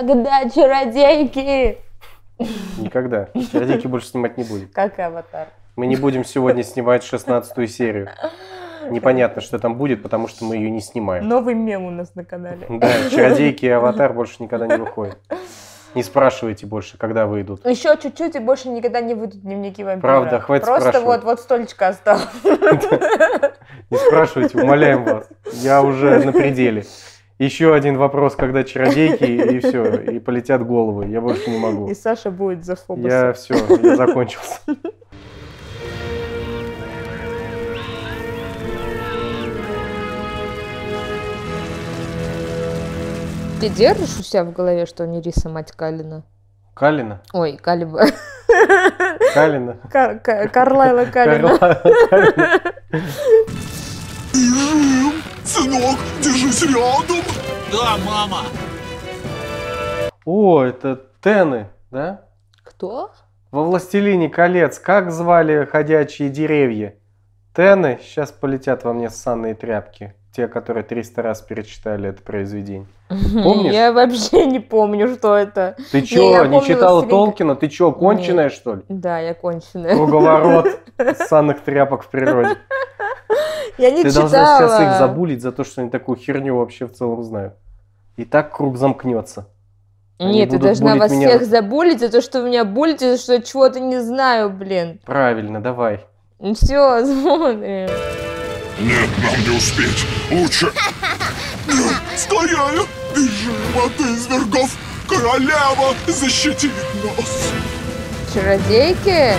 Когда чародейки? Никогда. Чародейки больше снимать не будем. Как аватар. Мы не будем сегодня снимать шестнадцатую серию. Непонятно, что там будет, потому что мы ее не снимаем. Новый мем у нас на канале. Да, чародейки и аватар больше никогда не выходят. Не спрашивайте больше, когда выйдут. Еще чуть-чуть и больше никогда не выйдут дневники вампира. Правда, хватит Просто спрашивать. вот, вот столечко осталось. Не спрашивайте, умоляем вас. Я уже на пределе. Еще один вопрос, когда чародейки, и все, и полетят головы. Я больше не могу. И Саша будет за Фобоса. Я все, я закончился. Ты держишь у себя в голове, что Нериса мать Калина? Калина? Ой, Калиба. Калина? Кар- Ка- Карлайла Калина. Сынок, держись рядом. Да, мама. О, это Тены, да? Кто? Во «Властелине колец» как звали ходячие деревья? Тены сейчас полетят во мне ссанные тряпки. Те, которые 300 раз перечитали это произведение. Помнишь? Я вообще не помню, что это. Ты Не, чё, не помню читала «Властелин Толкина? Ты чё, конченая, что ли? Да, я конченая. Круговорот ссанных тряпок в природе. Я не Ты читала. должна сейчас их забулить за то, что они такую херню вообще в целом знают. И так круг замкнется. Они Нет, ты должна вас меня. всех забулить за то, что вы меня булите, за что я чего-то не знаю, блин. Правильно, давай. Ну все, смотрим. Нет, нам не успеть. Лучше... Нет, скорее! Бежим от извергов! Королева защитит нас! Чародейки?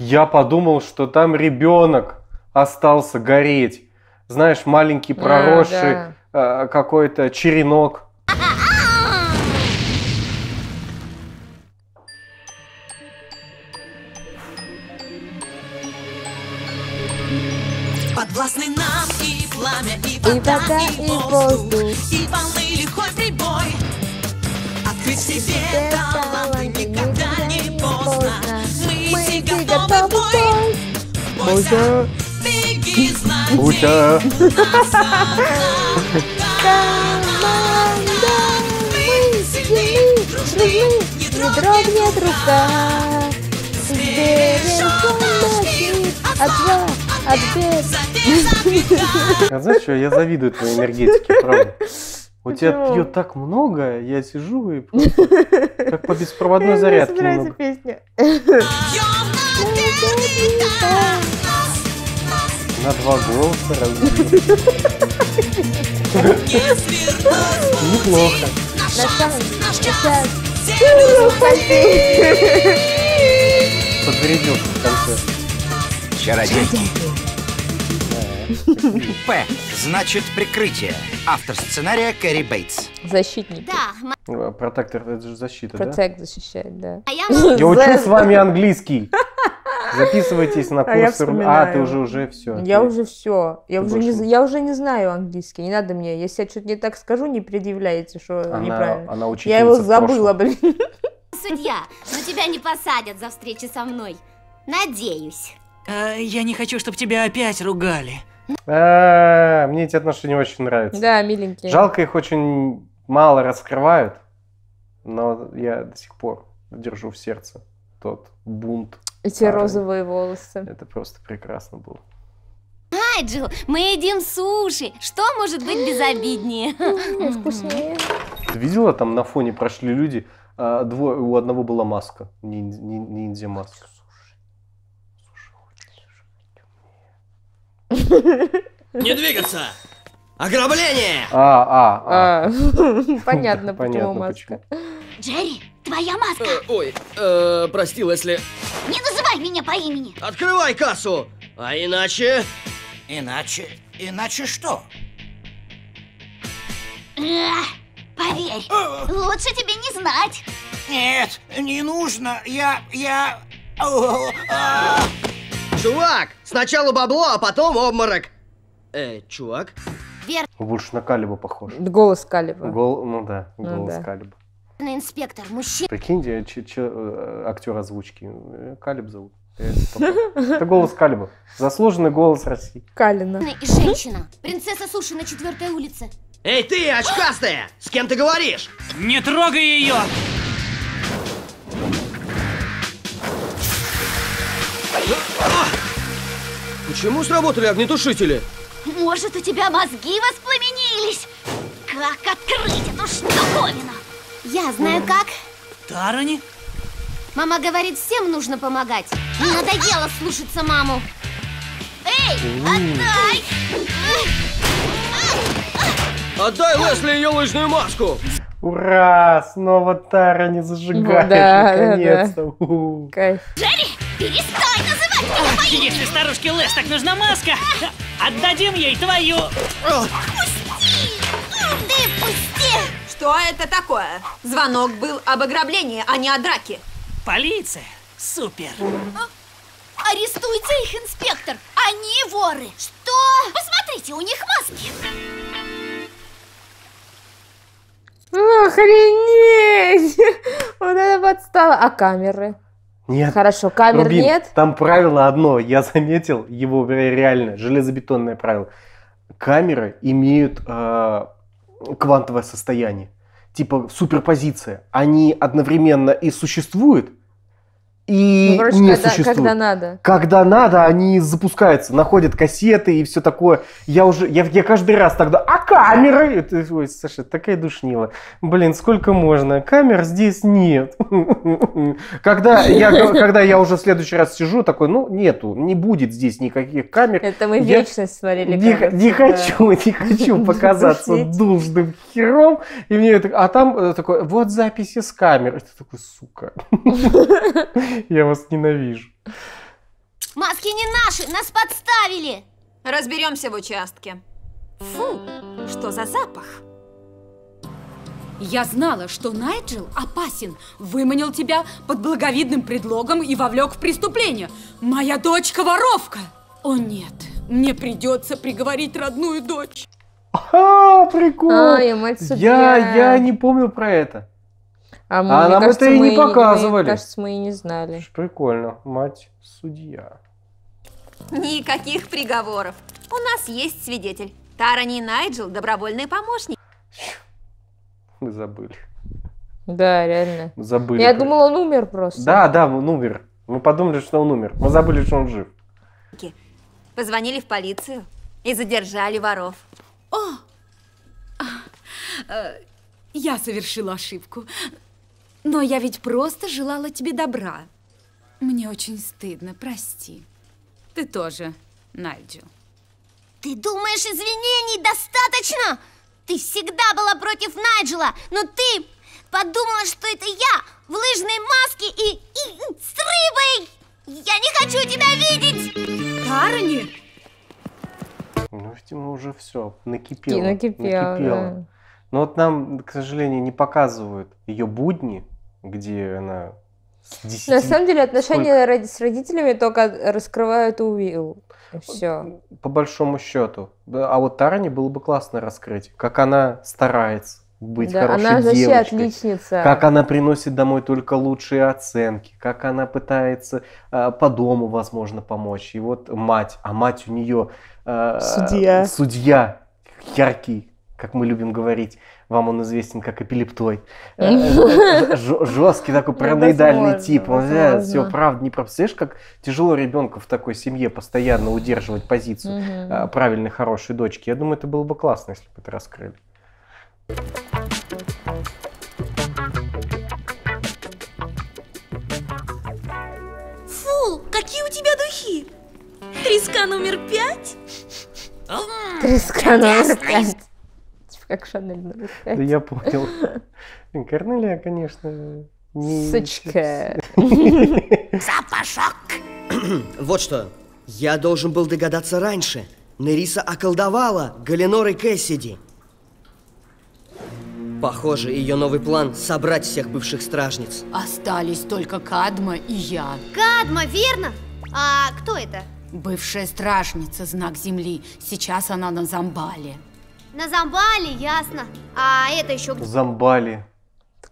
Я подумал, что там ребенок остался гореть. Знаешь, маленький проросший А, э, какой-то черенок. Подвластны нам и пламя, и И вода, вода, и, и воздух, воздух. и волны лихой прибой. Открыть в себе нас одна Команда, Мы сильны, дружны, не не дрогнет рука. От зла, от бед. А знаешь что, я завидую твоей энергетике, правда. У тебя ее так много, я сижу и просто как по беспроводной зарядке Мне нравится песня. На два голоса разбил. Не свернуть Неплохо. На час. Землю Подзарядился в конце. Чародейки. П. Значит, прикрытие. Автор сценария Кэрри Бейтс. Защитник. Да, Э, Протектор, это же защита, да? Протект защищает, да. моя Я учу Зэ- с вами английский. Записывайтесь на А я курсы. А, вспоминаю. ты уже уже все. Я уже все. Я Ты уже, не, больше не- я уже не знаю английский. Не надо мне. Если я что-то не так скажу, не предъявляете, что Она, неправильно. она учительница Я его забыла, блин. судья, но тебя не посадят за встречи со мной. Надеюсь. А, я не хочу, чтобы тебя опять ругали. А, Мне эти отношения очень нравятся. Да, миленький. Жалко, их очень мало раскрывают, но я до сих пор держу в сердце тот бунт. Эти старый. розовые волосы. Это просто прекрасно было. Найджел, мы едим суши. Что может быть безобиднее? Вкуснее. Ты видела, там на фоне прошли люди, а, двое, у одного была маска, нин- нин- ниндзя маска. Не двигаться! Ограбление! А, а, а. А, Понятно, почему маска. Джерри, твоя маска. Э, ой, э, прости, Лесли. Не называй меня по имени. Открывай кассу! А иначе... Иначе... Иначе что? Поверь, лучше тебе не знать. Нет, не нужно. Я... Я... А. Чувак, сначала бабло, а потом обморок. Э, чувак? Больше на Калиба похож. Голос Калиба. Гол, ну да, Ну голос да. Калиба. Инспектор, мужчина. Прикиньте, че- че- э, актер озвучки. э, Калиб зовут. Это голос Калиба. Заслуженный голос России. Калина. И женщина. Принцесса суши на четвертой улице. Эй, ты, очкастая! С кем ты говоришь? Не трогай ее! Почему сработали огнетушители? Может, у тебя мозги воспламенились? Как открыть эту штуковину? Я знаю как. Тарани? Мама говорит, всем нужно помогать. Не надоело слушаться маму. Эй, отдай! Отдай Лесли ее лыжную маску! Ура! Снова Тара не зажигает. Ну да, да, Наконец-то. Кайф. Перестань называть меня по имени! Если старушке Лес так нужна маска, отдадим ей твою. Ты пусти! Что это такое? Звонок был об ограблении, а не о драке. Полиция. Супер. Арестуйте их, инспектор! Они воры! Что? Посмотрите, у них маски! Охренеть! Вот это подстава. А камеры? Нет. Хорошо, камер Рубин, нет? Там правило одно, я заметил его реально, железобетонное правило. Камеры имеют э, квантовое состояние, типа суперпозиция. Они одновременно и существуют, и Ну, короче, не когда, существуют. когда надо. Когда надо, они запускаются, находят кассеты и все такое. Я уже, я, я каждый раз тогда, а камеры? Это, ой, Саша, такая душнила. Блин, сколько можно? Камер здесь нет. Когда я, когда я уже в следующий раз сижу, такой, ну, нету, не будет здесь никаких камер. Это мы Я вечность смотрели. Не, не хочу, не хочу показаться душным хером. И мне это, а там э, такой, вот записи с камер. Это такой, сука. Я вас ненавижу. Маски не наши, нас подставили! Разберемся в участке. Фу, что за запах? Я знала, что Найджел опасен. Выманил тебя под благовидным предлогом и вовлек в преступление. Моя дочка воровка. О нет, мне придется приговорить родную дочь. А, прикол. А, я мать я, не помнил про это. А, мы, А мне нам кажется, это и не мы показывали. Мне кажется, мы и не знали. Прикольно. Мать судья. Никаких приговоров. У нас есть свидетель. Тарани и Найджел – добровольные помощники. Мы забыли. Да, реально. Мы забыли. Я думала, он умер просто. Да, да, он умер. Мы подумали, что он умер. Мы забыли, что он жив. Позвонили в полицию и задержали воров. Я совершила ошибку. Но я ведь просто желала тебе добра. Мне очень стыдно, прости. Ты тоже, Найджел. Ты думаешь, извинений достаточно? Ты всегда была против Найджела, но ты подумала, что это я в лыжной маске и, и с рыбой! Я не хочу тебя видеть! Тарани! Ну, видимо, уже все. Накипело. И накипело, накипело. да. Но вот нам, к сожалению, не показывают ее будни, где она с 10... На самом деле отношения роди- с родителями только раскрывают Уилл. Все. По большому счету. А вот Тарани было бы классно раскрыть, как она старается быть Да, хорошей она девочкой. отличница. Как она приносит домой только лучшие оценки, как она пытается э, по дому, возможно, помочь. И вот мать, а мать у нее э, Судья. судья яркий, как мы любим говорить. Вам он известен как эпилептой. Жесткий такой Ну, параноидальный тип. Он возможно. все правда не прав. Представляешь, как тяжело ребенку в такой семье постоянно удерживать позицию э, правильной, хорошей дочки. Я думаю, это было бы классно, если бы это раскрыли. Фу, какие у тебя духи! Треска номер пять? Треска номер пять. Как Шанель номер Да пять. я понял. Корнелия, конечно, не... Сучка. Запашок! Вот что. Я должен был догадаться раньше. Нериса околдовала Галенор и Кэссиди. Похоже, ее новый план – собрать всех бывших стражниц. Остались только Кадма и я. Кадма, верно? А кто это? Бывшая стражница, знак земли. Сейчас она на Замбале. На Замбале, ясно. А это еще где? Замбали.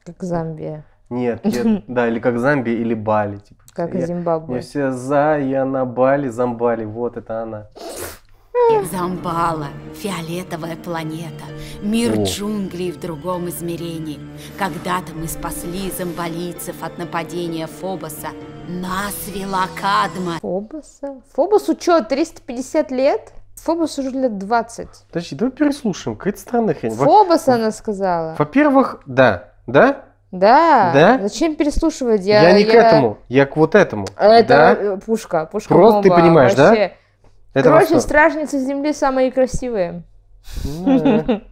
Как Замбия. Нет, нет, да, или как Замби, или Бали. Типа. Как Я- Зимбабве. Мне все за, я на Бали, Замбали, вот это она. Замбала, фиолетовая планета, мир О. джунглей в другом измерении. Когда-то мы спасли зомбалийцев от нападения Фобоса. Нас вела Кадма. Фобоса? Фобосу что, 350 лет? Фобосу уже лет 20. Подожди, давай переслушаем, какая-то странная хрень. Во- Фобос она сказала. Во-первых, да, да, Да. Да? Зачем переслушивать? я, не к этому, я к вот этому. Это да? э, пушка, пушка Просто ты бомба, понимаешь, да? вообще. Это Короче, стражницы Земли самые красивые. Да.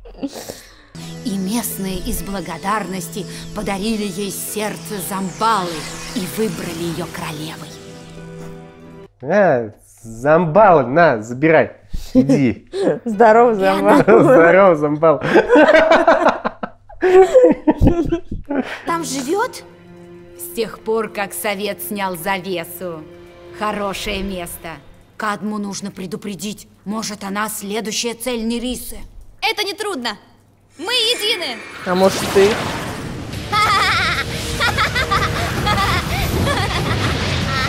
И местные из благодарности подарили ей сердце Замбалы и выбрали ее королевой. Замбал, на, забирай. Иди. Здорово, Замба. Здорово, Замбал. Там живет? С тех пор, как совет снял завесу. Хорошее место. Кадму нужно предупредить. Может, она следующая цель Нерисы. Это не трудно. Мы едины. А может ты?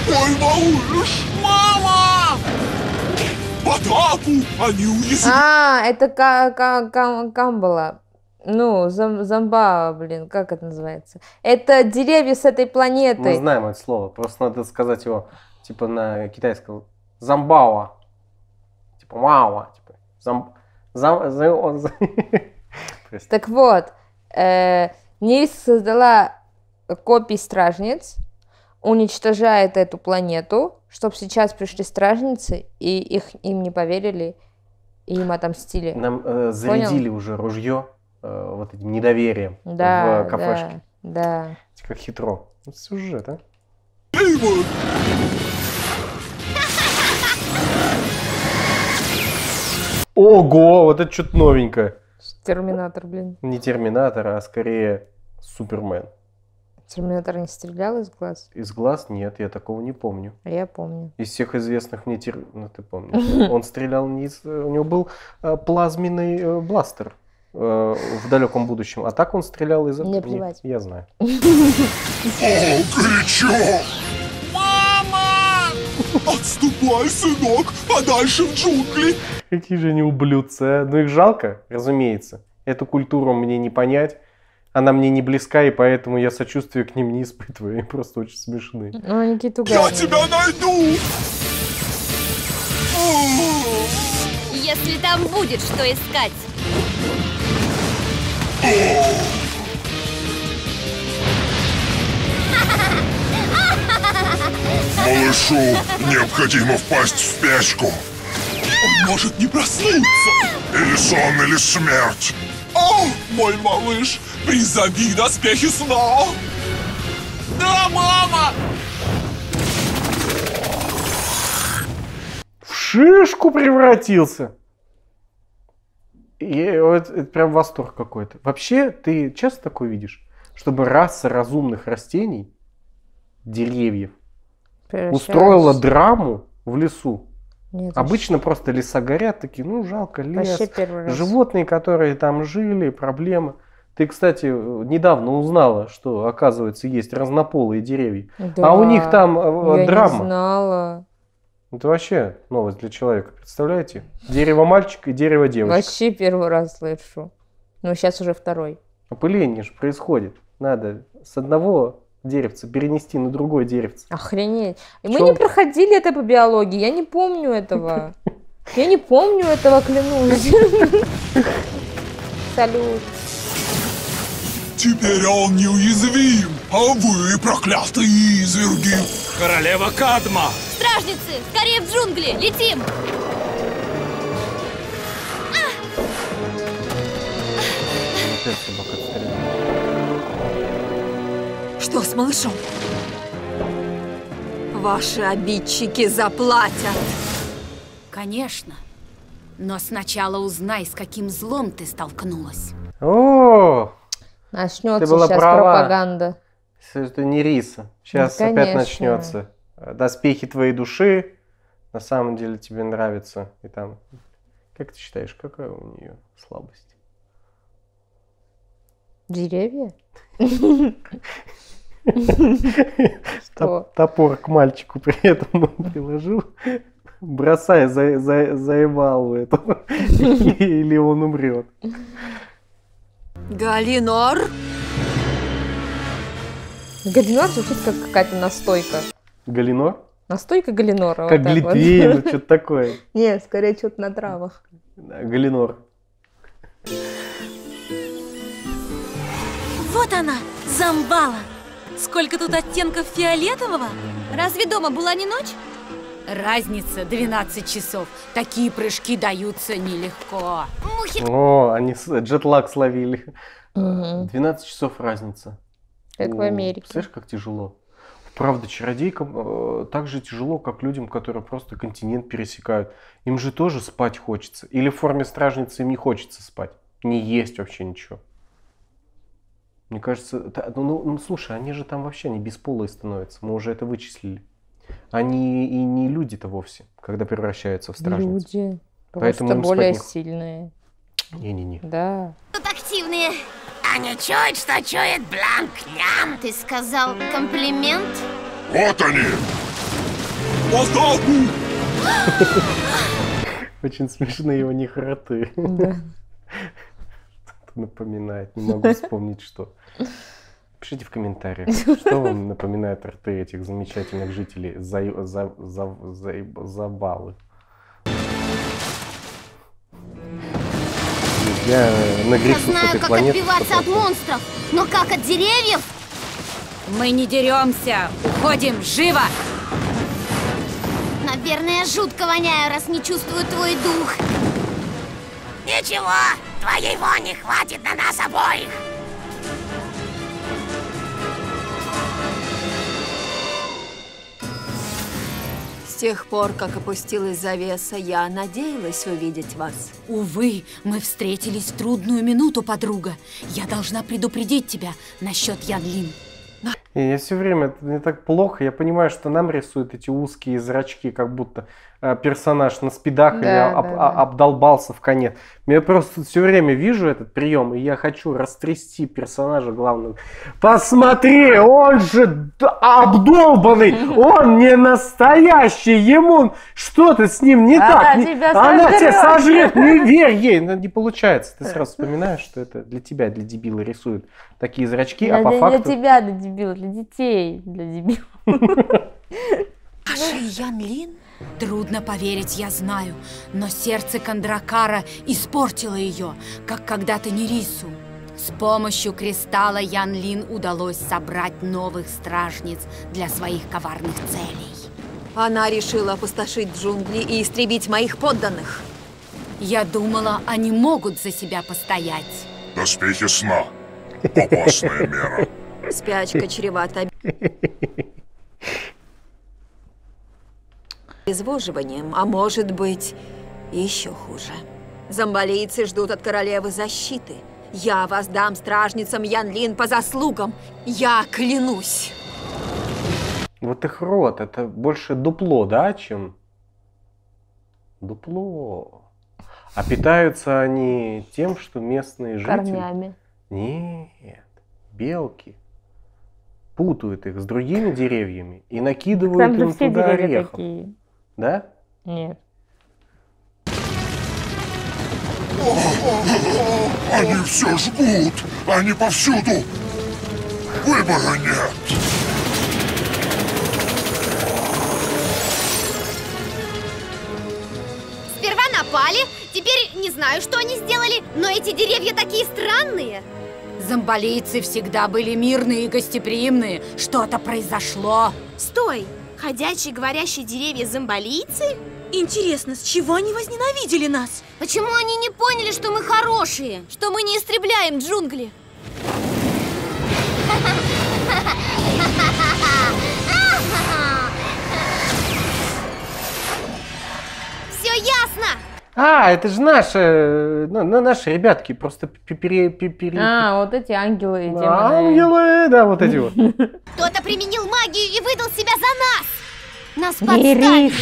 Мой малыш! Мама! В атаку! Они уязвимы! А, это ка ка ка Камбала. Ну, зам зомба, блин, как это называется? Это деревья с этой Мы планеты. знаем это слово, просто надо сказать его, типа, на китайском. Замбауа. Типа, мауа. Типа, зам... Зам... за- за- Прости. Так вот, э, Нейс создала копии стражниц, уничтожает эту планету, чтобы сейчас пришли стражницы, и их им не поверили, и им отомстили. Нам э, зарядили уже ружье э, вот этим недоверием Да, в кафешке. да, да. Видите, Как хитро. Ну, Сюжет, а? Ого, вот это что-то новенькое. Терминатор, блин. Не Терминатор, а скорее Супермен. Терминатор не стрелял из глаз? Из глаз нет, я такого не помню. А я помню. Из всех известных мне тер... Ну, ты помнишь. Он стрелял не из... У него был э, плазменный э, бластер э, в далеком будущем. А так он стрелял из... Мне Не, плевать. Я знаю. О, горячо! Мама! Отступай, сынок, подальше в джунгли! Какие же они ублюдцы, а? Ну их жалко, разумеется. Эту культуру мне не понять. Она мне не близка, и поэтому я сочувствия к ним не испытываю. Они просто очень смешные. Ну, они какие-то Я тебя найду! Если там будет что искать. Малышу необходимо впасть в спячку. Он может не проснуться. Или сон, или смерть. О, мой малыш, призови доспехи сна. Да, мама! В шишку превратился. И вот это прям восторг какой-то. Вообще, ты часто такое видишь? Чтобы раса разумных растений, деревьев, устроила драму в лесу. Нет, Обычно просто леса горят, такие, ну жалко, лес. Животные, которые там жили, проблемы. Ты, кстати, недавно узнала, что, оказывается, есть разнополые деревья. Да, А у них там э, я драма. не знала. Это вообще новость для человека, представляете? Дерево мальчик и дерево девочка. Вообще первый раз слышу. Ну, сейчас уже второй. Опыление же происходит. Надо с одного деревца перенести на другое деревце. Охренеть. И мы не проходили это по биологии. Я не помню этого. Я не помню этого, клянусь. Салют. Теперь он неуязвим, а вы проклятые изверги. Королева Кадма! Стражницы, скорее в джунгли, летим! Опять собака. Что с малышом? Ваши обидчики заплатят. Конечно. Но сначала узнай, с каким злом ты столкнулась. О, Начнется Ты была сейчас права. пропаганда. это не риса. Сейчас Ну, опять начнется. Доспехи твоей души. На самом деле тебе нравится. И там. Как ты считаешь, какая у нее слабость? Деревья? Топор к мальчику при этом приложил. Бросай за, за, заебалу эту. Или он умрет. Галинор? Галинор звучит как какая-то настойка. Галинор? Настойка Галинора. Как вот так вот. глитвейн, что-то такое. Не, скорее что-то на травах. Галинор. Вот она, Замбала. Сколько тут оттенков фиолетового? Разве дома была не ночь? Разница 12 часов. Такие прыжки даются нелегко. Мухи О, они джетлаг словили. Мгм. 12 часов разница. Как в Америке. Представляешь, как тяжело. Правда, чародейкам э, так же тяжело, как людям, которые просто континент пересекают. Им же тоже спать хочется. Или в форме стражницы им не хочется спать. Не есть вообще ничего. Мне кажется, ну, ну, ну, слушай, они же там вообще не бесполые становятся. Мы уже это вычислили. Они и не люди-то вовсе, когда превращаются в стражниц. Люди. Поэтому Просто более не х- сильные. Не-не-не. Да. тут активные. Они чуют, что чует Бланк. Ням. Ты сказал комплимент? Вот они! В атаку! Очень смешные у них роты. Да. Напоминает, не могу вспомнить что. Пишите в комментариях, что вам напоминает рты этих замечательных жителей за, за, за, за, Забалы. Я Я нагрешусь с знаю, этой как планеты. отбиваться от 100%. монстров, но как от деревьев? Мы не деремся. Уходим, живо! Наверное, жутко воняю, раз не чувствую твой дух. Ничего, твоей вони хватит на нас обоих. С тех пор, как опустилась завеса, я надеялась увидеть вас. Увы, мы встретились в трудную минуту, подруга. Я должна предупредить тебя насчет Янлин. Я все время, это не так плохо, я понимаю, что нам рисуют эти узкие зрачки, как будто персонаж на спидах или Да, об- да, а- да. обдолбался в конец. Я просто все время вижу этот прием, и я хочу растрясти персонажа главного. Посмотри, он же обдолбанный, он не настоящий, ему что-то с ним не Она так. Не- тебя Она тебя сожрет. сожрет, не верь ей, но не получается. Ты сразу вспоминаешь, что это для тебя, для дебила рисуют такие зрачки, а Для, по для факту... тебя, для дебила, для детей, для дебилов. Аши Янлин? Трудно поверить, я знаю, но сердце Кондракара испортило ее, как когда-то Нерису. С помощью кристалла Янлин удалось собрать новых стражниц для своих коварных целей. Она решила опустошить джунгли и истребить моих подданных. Я думала, они могут за себя постоять. Доспехи сна. Опасная мера. Спячка чревата обезвоживанием, а может быть, еще хуже. Зомбалийцы ждут от королевы защиты. Я воздам стражницам Янлин по заслугам. Я клянусь. Вот их рот, это больше дупло, да, чем... Дупло. А питаются они тем, что местные жители... Корнями. Нет, белки путают их с другими деревьями и накидывают Там им туда орехов. такие. Да? Нет. Они все жгут. Они повсюду. Выбора нет. Сперва напали, теперь не знаю, что они сделали, но эти деревья такие странные. Зомбалийцы всегда были мирные и гостеприимные. Что-то произошло. Стой! Ходячие говорящие деревья зомбалийцы? Интересно, с чего они возненавидели нас? Почему они не поняли, что мы хорошие? Что мы не истребляем джунгли? Все ясно! А, это же наши, ну, ну, наши ребятки, просто пе- пере, пе- пере- А, вот эти ангелы и демоны. Ангелы, да, вот эти вот. Кто-то применил магию и выдал себя за нас! Нас подставили!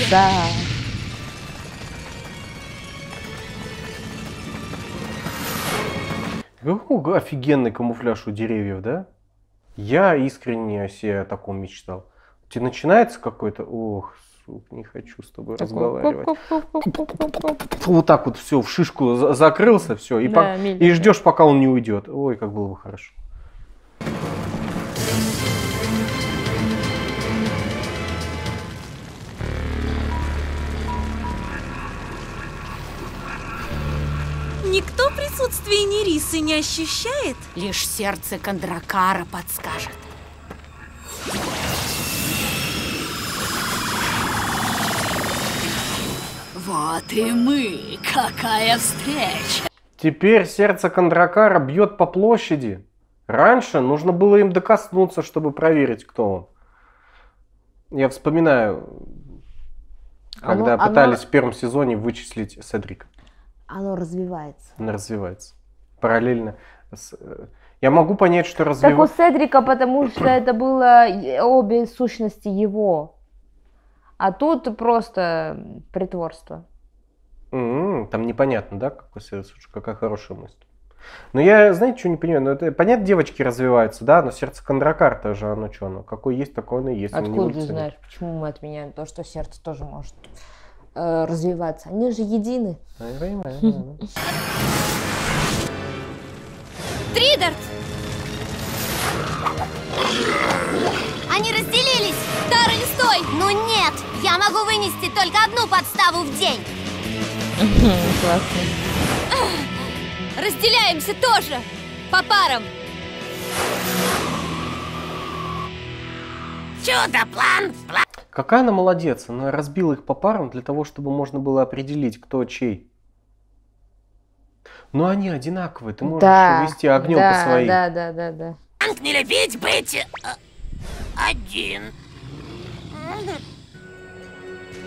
Какой офигенный камуфляж у деревьев, да? Я искренне о себе о таком мечтал. У тебя начинается какой-то... Ох, не хочу с тобой разговаривать. Вот так вот все в шишку за- закрылся, все, и, Да, пок- и ждешь, пока он не уйдет. Ой, как было бы хорошо. Никто присутствие Нерисы не ощущает? Лишь сердце Кондракара подскажет. Вот и мы! Какая встреча! Теперь сердце Кондракара бьет по площади. Раньше нужно было им докоснуться, чтобы проверить, кто он. Я вспоминаю, когда Оно- оно- пытались в первом сезоне вычислить Седрика. Оно развивается. Он развивается. Параллельно. с, э, Я могу понять, что Так у развивается. Седрика, потому что это было е- обе сущности его. А тут просто притворство. М, Там непонятно, да, какой сердце, какая хорошая мысль. Но я, знаете, что не понимаю? Ну, это, понятно, девочки развиваются, да, но сердце Кондракарта же, оно что, оно какое есть, такое оно и есть. Откуда ты знаешь, почему мы отменяем то, что сердце тоже может э, развиваться? Они же едины. Ну, я понимаю! Они разделились! Тарель, стой! Ну нет! Я могу вынести только одну подставу в день! Классно. Разделяемся тоже! По парам! Чудо-план! Какая она молодец, она разбила их по парам для того, чтобы можно было определить, кто чей. Но они одинаковые, ты можешь да, вести огнем да, по своим. Да, да, да, да. Не любить быть э, один.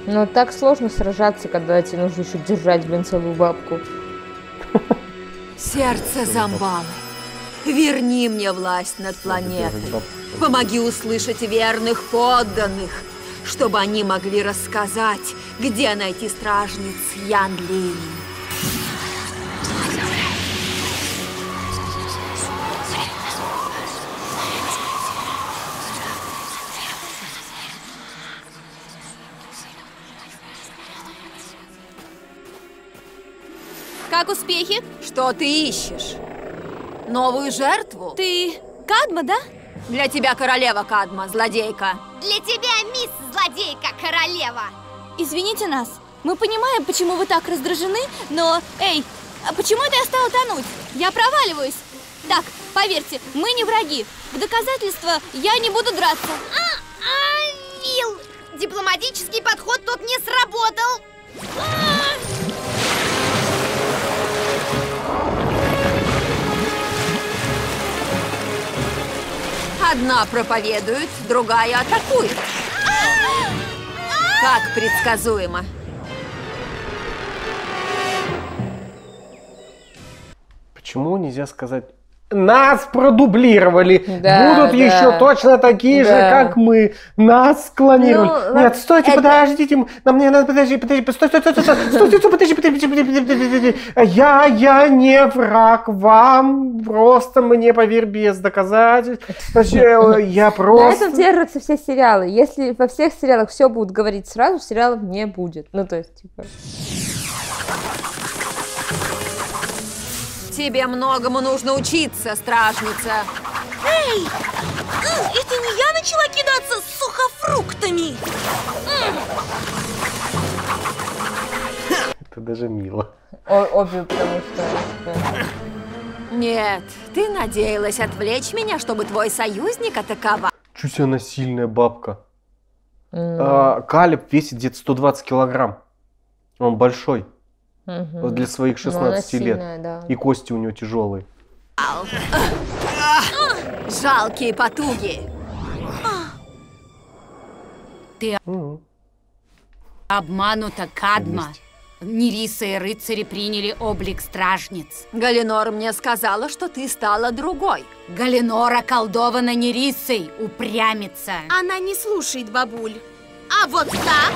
Но так сложно сражаться, когда тебе нужно еще держать, блин, целую бабку. Сердце Замбалы, верни мне власть над планетой. Помоги услышать верных подданных, чтобы они могли рассказать, где найти стражниц Ян Линь. Как успехи? Что ты ищешь? Новую жертву? Ты Кадма, да? Для тебя королева Кадма, злодейка. Для тебя мисс Злодейка Королева! Извините нас. Мы понимаем, почему вы так раздражены, но... Эй, а почему это я стала тонуть? Я проваливаюсь. Так, поверьте, мы не враги. В доказательство я не буду драться. А, а, Вил! Дипломатический подход тут не сработал! А! Одна проповедует, другая атакует. Как предсказуемо. Почему нельзя сказать нас продублировали, Да, будут да. еще точно такие же, Да. как мы, нас склонировали. Ну, Нет, стойте, это- подождите, нам мне надо, подожди, подожди, стой, стой, стой, стой, стой, стой, стой, стой, подожди, подожди, подожди, подожди. Я, я не враг вам, просто мне поверь без доказательств. Вообще, Я На просто... этом держатся все сериалы. Если во всех сериалах все будут говорить сразу, сериалов не будет. Ну, то есть, типа... Тебе многому нужно учиться, стражница. Эй! Это не я начала кидаться с сухофруктами! Это даже мило. О- обе, потому что... Нет, ты надеялась отвлечь меня, чтобы твой союзник атаковал. Чуть она сильная бабка. м, А, Калиб весит где-то 120 килограмм. Он большой. Вот для своих Ну, она 16 лет. сильная, да. И кости у него тяжелые. Жалкие потуги. Мгм. Обманута Кадма. Нериса и рыцари приняли облик стражниц. Галенор мне сказала, что ты стала другой. Галенор околдована Нерисой, упрямится. Она не слушает бабуль. А вот так?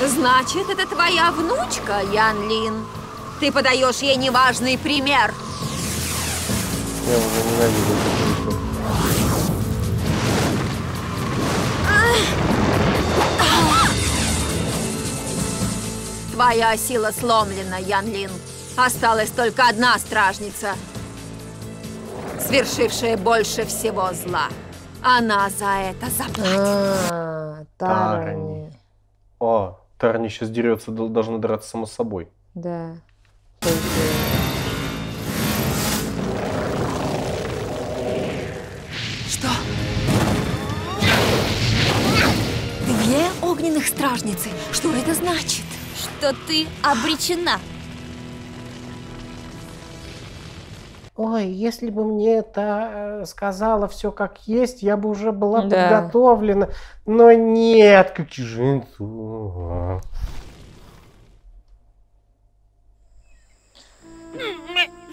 Значит, это твоя внучка, Ян Лин. Ты подаешь ей неважный пример. Я уже ненавижу жучков. Твоя сила сломлена, Ян Лин. Осталась только одна стражница, свершившая больше всего зла. Она за это заплатит. А. Тарани. О, Тарни сейчас дерется, дол- должна драться само собой. Да. Идее. Что? Две огненных стражницы? Что это значит? Что ты обречена. Ой, если бы мне это э, сказала все как есть, я бы уже была Да. подготовлена. Но нет, какие же это-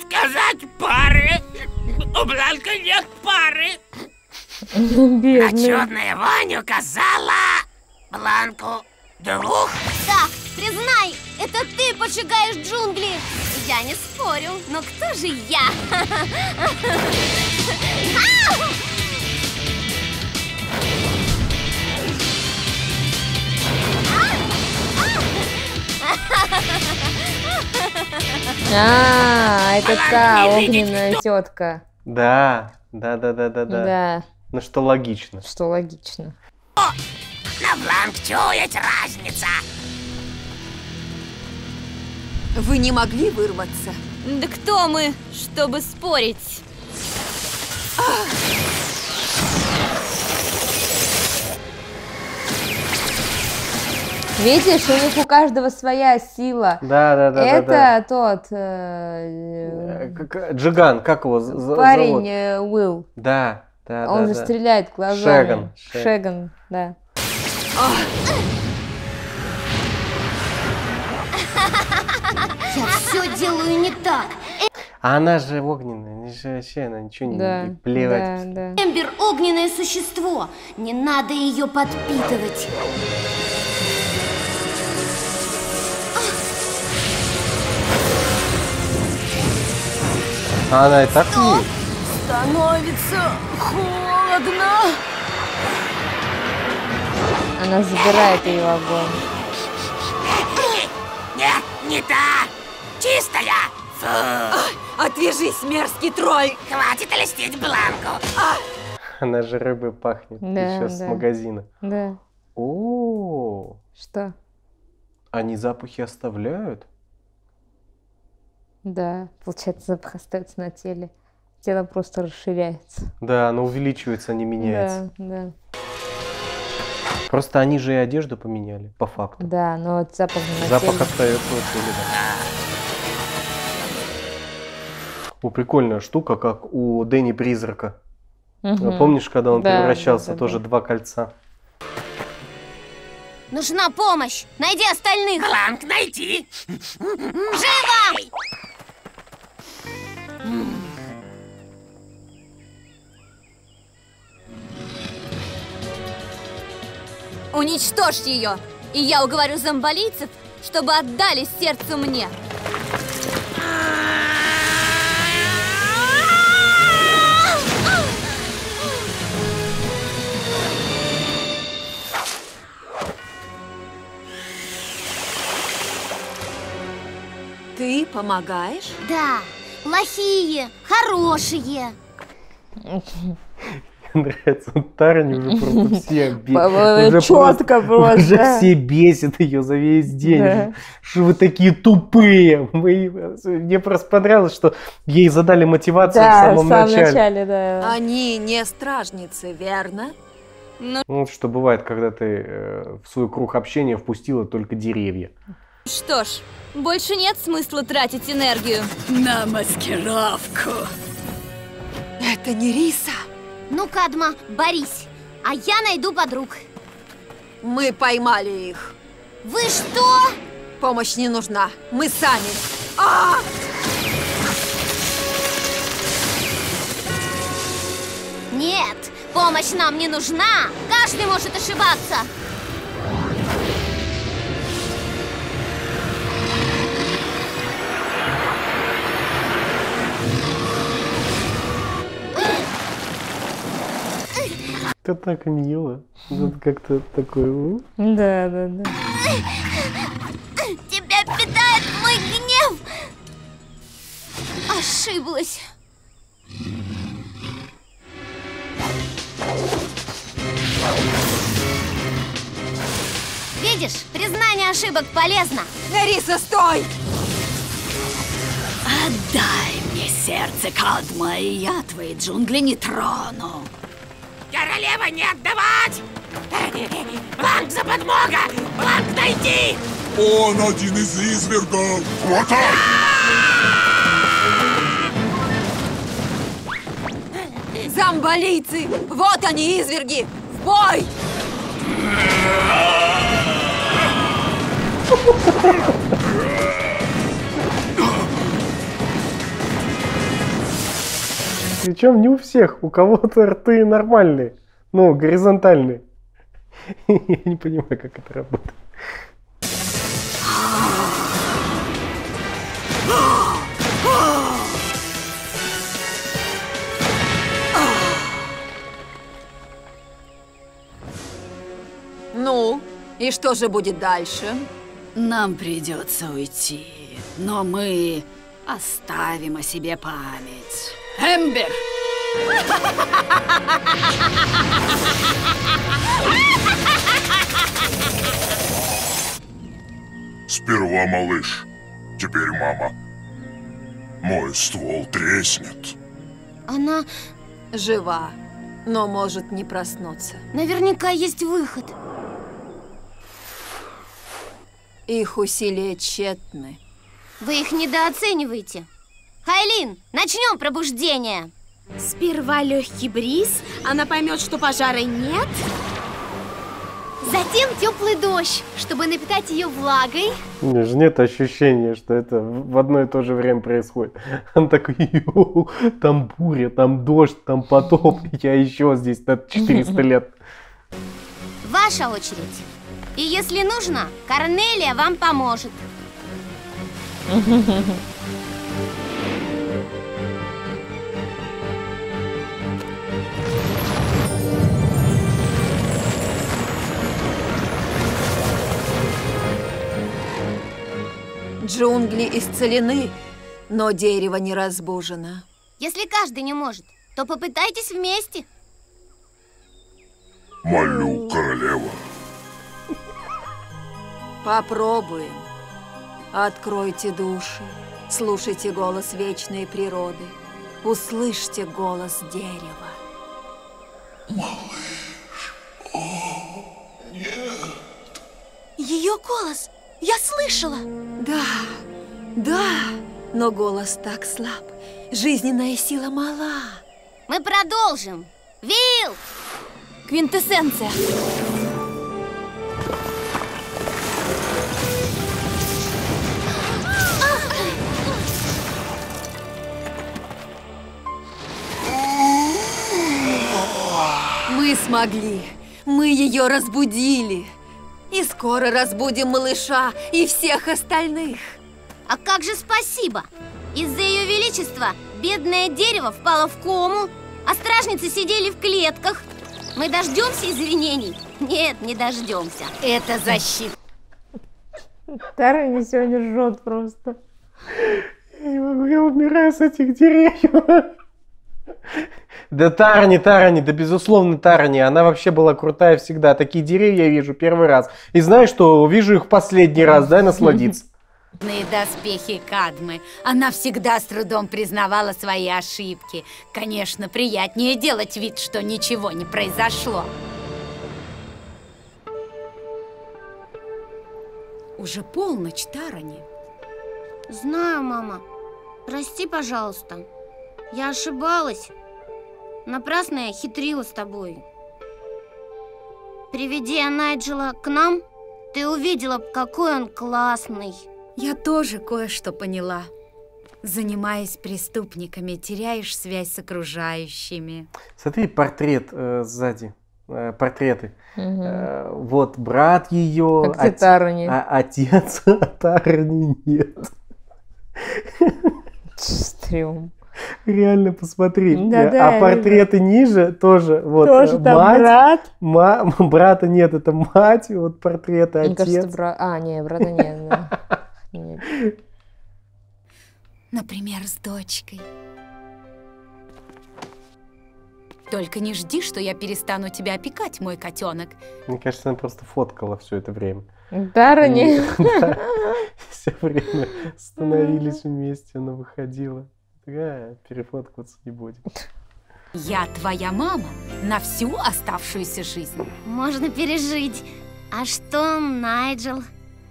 Сказать пары. У Бланка нет пары. Бедный. Чудная Ваня указала Бланку друг. Так, признай, это ты поджигаешь джунгли. Я не спорю, но кто же я? А, это та огненная тетка. Да, да, да, да, да, да. Да, Ну что логично. что логично. На Бланк чуять разница. Вы не могли вырваться? Да кто мы, чтобы спорить? Видишь, у них у каждого своя сила. Да, да, да, да, это да. тот э, Э, как- Джиган, как его з- з- парень зовут? э, Уилл. Да, да, Он да, же да. стреляет глазами. Шеган, Шег- Шеган, да. Все делаю не так. А она же огненная, она же вообще, она ничего не Да, не плевать. да, да. Эмбер огненное существо. Не надо ее подпитывать. А она и так умеет. Становится холодно. Она забирает ее огонь. Нет, не та. Чистая. Фу. Отвяжись, мерзкий тролль! Хватит льстить Бланку. Она же рыбой пахнет. Да, еще с да. магазина. Да. О, Что? они запахи оставляют? Да, получается, запах остается на теле. Тело просто расширяется. Да, оно увеличивается, а не меняется. Да, да. Просто они же и одежду поменяли, по факту. Да, но вот запах на Запах теле. остается в теле, да. О, прикольная штука, как у Дэнни Призрака. Мгм. Помнишь, когда он Да, превращался, да, да, тоже да. два кольца? Нужна помощь. Найди остальных. Бланк найти. Живо! Уничтожь ее, и я уговорю зомбалийцев, чтобы отдали сердце мне. Помогаешь? Да, плохие, хорошие. Мне нравится, Тарни уже просто все бе- По- уже чётко просто. Уже все бесят ее за весь день. Что вы такие тупые? Мне просто понравилось, что ей задали мотивацию в самом начале. Они не стражницы, верно? Ну что бывает, когда ты э, в свой круг общения впустила только деревья. Что ж, больше нет смысла тратить энергию. На маскировку. Это не Риса. Ну, Кадма, борись, а я найду подруг. Мы поймали их. Вы что? Помощь не нужна. Мы сами. А! Нет, помощь нам не нужна. Каждый может ошибаться. Это так мило. Вот как-то такой... Да, да, да. Тебя питает мой гнев! Ошиблась. Видишь, признание ошибок полезно. Нериса, стой! Отдай мне сердце, Кадма, и я твои джунгли не трону. Королева, не отдавать! Бланк за подмога! Бланк найти! Он один из извергов! Хватай! Замбалийцы! Вот они, изверги! В бой! Причем не у всех, у кого-то рты нормальные, ну, горизонтальные. Я не понимаю, как это работает. Ну, и что же будет дальше? Нам придется уйти, но мы оставим о себе память. Эмбер! Сперва малыш, теперь мама. Мой ствол треснет. Она Жива, но может не проснуться. наверняка есть выход. Их усилия тщетны. Вы их недооцениваете. Хайлин, начнем пробуждение. Сперва легкий бриз, она поймет, что пожара нет. Затем теплый дождь, чтобы напитать ее влагой. У меня же нет ощущения, что это в одно и то же время происходит. Он такой, «Йоу, там буря, там дождь, там потоп, я еще здесь на 400 лет. Ваша очередь. И если нужно, Корнелия вам поможет. Джунгли исцелены, но дерево не разбужено. Если каждый не может, то попытайтесь вместе. Молю, королева. Попробуем. Откройте души, слушайте голос вечной природы, услышьте голос дерева. Ее голос! Я слышала! Да, да, но голос так слаб, жизненная сила мала. Мы продолжим. Вил! Квинтэссенция. Мы смогли, мы ее разбудили. И скоро разбудим малыша и всех остальных. А как же спасибо? Из-за ее величества бедное дерево впало в кому, а стражницы сидели в клетках. Мы дождемся извинений? Нет, не дождемся. Это защита. Тара не сегодня жжет просто. Я я умираю с этих деревьев. Да Тарани, Тарани, да безусловно Тарани. Она вообще была крутая всегда. Такие деревья я вижу первый раз. И знаешь что, увижу их последний раз, дай насладиться. доспехи Кадмы. Она всегда с трудом признавала свои ошибки. Конечно, приятнее делать вид, что ничего не произошло. Уже полночь, Тарани. Знаю, мама. Прости, пожалуйста. Я ошибалась. Напрасно я хитрила с тобой. Приведя Найджела к нам, ты увидела, какой он классный. Я тоже кое-что поняла. Занимаясь преступниками, теряешь связь с окружающими. Смотри, портрет э, сзади. э, портреты. Мгм. Э, вот брат ее, Как Тарани. а отец, Тарани нет. Стрём. Реально посмотри. Да-да, а я портреты ниже тоже. Вот, Тоже э, там мать, брат. ма- брата нет, это мать, вот портреты Мне отец. кажется, брат... А, не, брата нет. да. Нет. Например, с дочкой. Только не жди, что я перестану тебя опекать, мой котенок. Мне кажется, она просто фоткала все это время. Дара не... Все время становились вместе, она выходила. Такая, перефоткаться не будем. Я твоя мама на всю оставшуюся жизнь. Можно пережить. А что, Найджел?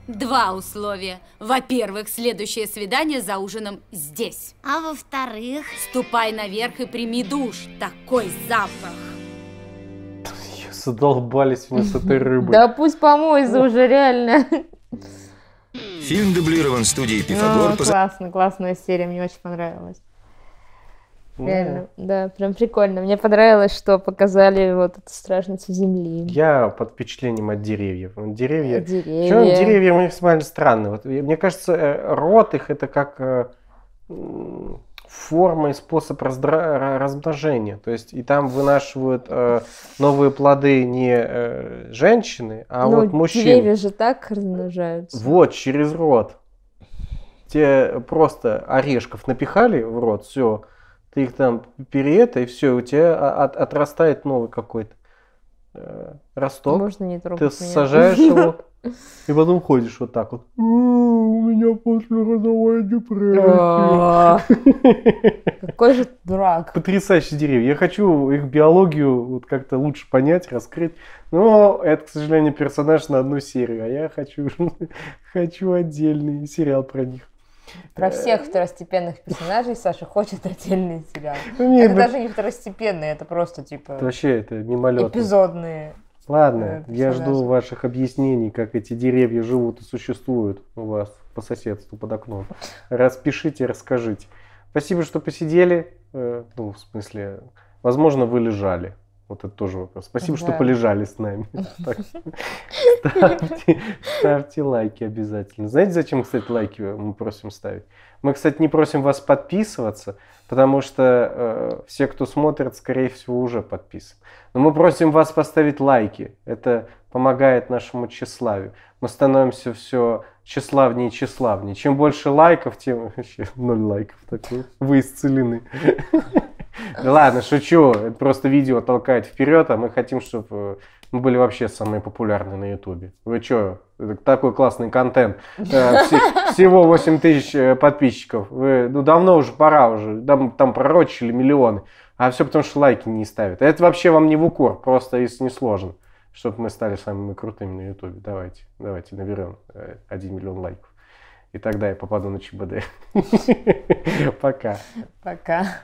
Два условия. Во-первых, следующее свидание за ужином здесь. А во-вторых? Ступай наверх и прими душ. Такой запах. Задолбались мы с этой рыбой. Да пусть помоется уже, реально. Фильм дублирован студией «Пифагор» Ну, по классно, классная серия, мне очень понравилась. Да. Реально, да, прям прикольно. Мне понравилось, что показали вот эту стражницу земли. Я под впечатлением от деревьев. Деревья. Деревья. Чё, деревья максимально странные. Вот, мне кажется, э, рот их это как э, форма и способ раздра- ра- размножения. То есть и там вынашивают э, новые плоды не э, женщины, а ну, вот мужчины. деревья же так размножаются. Вот, через рот. Тебе просто орешков напихали в рот, все. Ты их там переета, и все, у тебя от- отрастает новый какой-то э, росток. Можно не Ты трогать меня. сажаешь его, и потом ходишь вот так вот. «М, У меня послеродовая А, депрессия. Какой же дурак. Потрясающие деревья. Я хочу их биологию вот как-то лучше понять, раскрыть. Но это, к сожалению, персонаж на одну серию, а я хочу, хочу отдельный сериал про них. Про всех второстепенных персонажей Саша хочет отдельный сериал. Ну, нет, это ну- даже не второстепенные, это просто типа вообще это мимолетно. эпизодные. Ладно, э, я жду ваших объяснений, как эти деревья живут и существуют у вас по соседству под окном. Распишите, расскажите. Спасибо, что посидели. Э, Ну, в смысле, возможно, вы лежали. Вот это тоже вопрос. Спасибо, что Да. полежали с нами. Ставьте, ставьте лайки обязательно. Знаете, зачем, кстати, лайки мы просим ставить? Мы, кстати, не просим вас подписываться, потому что э, все, кто смотрит, скорее всего, уже подписаны. Но мы просим вас поставить лайки. Это помогает нашему тщеславию. Мы становимся все тщеславнее и тщеславнее. Чем больше лайков, тем... Вообще, ноль лайков. Так, вы- вы исцелены. Да ладно, шучу. Это просто видео толкает вперед, а мы хотим, чтобы мы были вообще самые популярные на Ютубе. Вы? Это такой классный контент. Э, все- Всего 8 тысяч э, подписчиков. Вы, ну, давно уже пора уже. Там, там пророчили миллионы. А все потому, что лайки не ставят. Это вообще вам не в укор, просто если не сложно. Чтобы мы стали самыми крутыми на Ютубе. Давайте, давайте наберем э, 1 миллион лайков. И тогда я попаду на ЧБД. Пока. Пока.